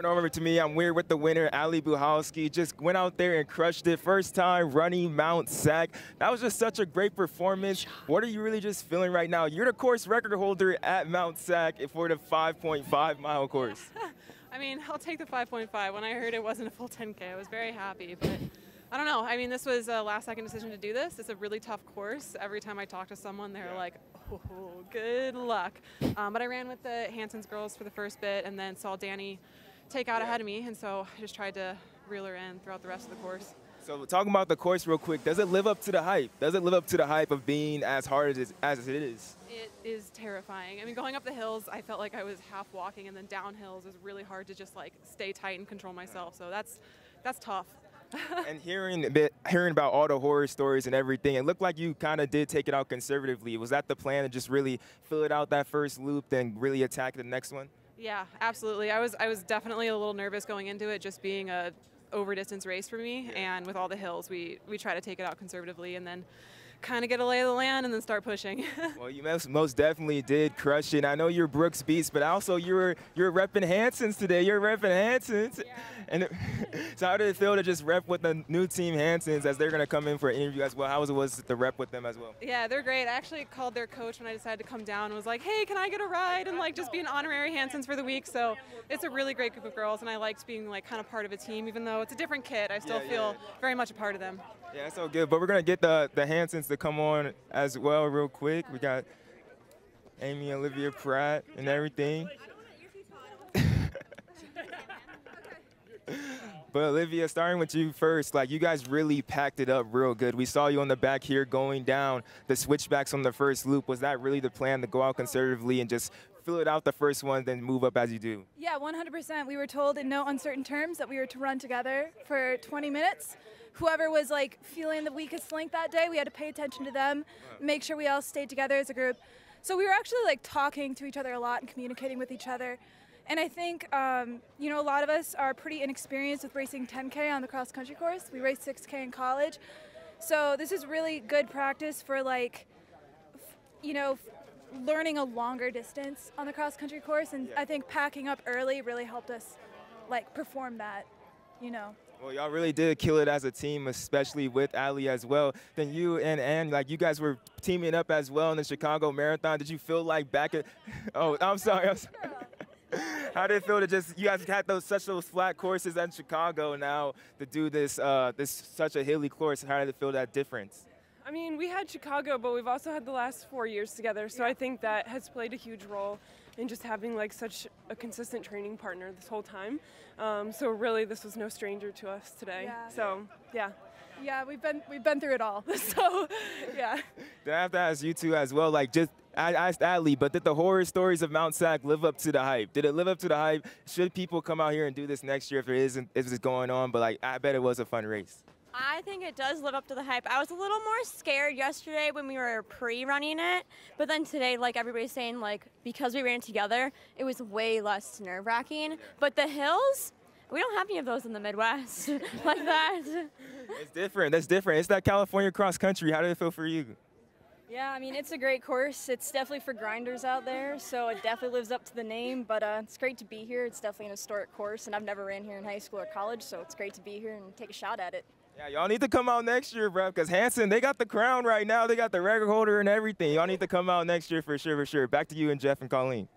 Coming over to me, I'm weird with the winner, Allie Buchalski. Just went out there and crushed it. First time running Mount Sac. That was just such a great performance. What are you really just feeling right now? You're the course record holder at Mount Sac for the 5.5 mile course. I mean, I'll take the 5.5. When I heard it wasn't a full 10K, I was very happy. But I don't know. I mean, this was a last second decision to do this. It's a really tough course. Every time I talk to someone, they're yeah. like, oh, good luck. Um, but I ran with the Hanson's girls for the first bit and then saw Danny take out yeah. ahead of me. And so I just tried to reel her in throughout the rest of the course. So talking about the course real quick, does it live up to the hype? Does it live up to the hype of being as hard as, as it is? It is terrifying. I mean, going up the hills, I felt like I was half walking, and then down hills is really hard to just like stay tight and control myself. So that's that's tough. and hearing a bit, hearing about all the horror stories and everything, it looked like you kind of did take it out conservatively. Was that the plan to just really fill it out that first loop, then really attack the next one? Yeah, absolutely. I was I was definitely a little nervous going into it, just being a over distance race for me, yeah. and with all the hills, we we try to take it out conservatively, and then kind of get a lay of the land and then start pushing. well, you most, most definitely did crush it. I know you're Brooks Beast, but also you're you're repping Hanson's today. You're repping Hanson's. Yeah. And it, so how did it feel to just rep with the new team Hanson's as they're going to come in for an interview as well? How was it was to rep with them as well? Yeah, they're great. I actually called their coach when I decided to come down and was like, hey, can I get a ride and like just be an honorary Hanson's for the week? So it's a really great group of girls, and I liked being like kind of part of a team, even though it's a different kit. I still yeah, feel yeah. very much a part of them. Yeah, that's so good. But we're gonna get the the Hansons to come on as well real quick. We got Amy Olivia Pratt and everything. But Olivia, starting with you first, like you guys really packed it up real good. We saw you on the back here going down the switchbacks on the first loop. Was that really the plan to go out conservatively and just fill it out the first one, then move up as you do? Yeah, 100%. We were told in no uncertain terms that we were to run together for 20 minutes whoever was like feeling the weakest link that day, we had to pay attention to them, make sure we all stayed together as a group. So we were actually like talking to each other a lot and communicating with each other. And I think, um, you know, a lot of us are pretty inexperienced with racing 10K on the cross country course. We raced 6K in college. So this is really good practice for like, you know, learning a longer distance on the cross country course. And yeah. I think packing up early really helped us like perform that, you know. Well, y'all really did kill it as a team, especially with Allie as well. Then you and Ann, like you guys were teaming up as well in the Chicago Marathon. Did you feel like back at? Oh, I'm sorry. I'm sorry. How did it feel to just you guys had those such those flat courses in Chicago now to do this uh, this such a hilly course? How did it feel that difference? I mean, we had Chicago, but we've also had the last four years together, so I think that has played a huge role in just having like such a consistent training partner this whole time. Um, so really, this was no stranger to us today. Yeah. So yeah. Yeah, we've been we've been through it all. so yeah. Then I have to ask you two as well. Like just I asked Allie, but did the horror stories of Mount Sac live up to the hype? Did it live up to the hype? Should people come out here and do this next year if it isn't if it's going on? But like I bet it was a fun race. I think it does live up to the hype. I was a little more scared yesterday when we were pre-running it, but then today, like everybody's saying, like because we ran together, it was way less nerve-wracking. But the hills, we don't have any of those in the Midwest like that. It's different. That's different. It's that California cross country. How did it feel for you? Yeah, I mean, it's a great course. It's definitely for grinders out there, so it definitely lives up to the name, but uh, it's great to be here. It's definitely an historic course, and I've never ran here in high school or college, so it's great to be here and take a shot at it. Yeah, y'all need to come out next year, bro, because Hanson, they got the crown right now. They got the record holder and everything. Y'all need to come out next year for sure, for sure. Back to you and Jeff and Colleen.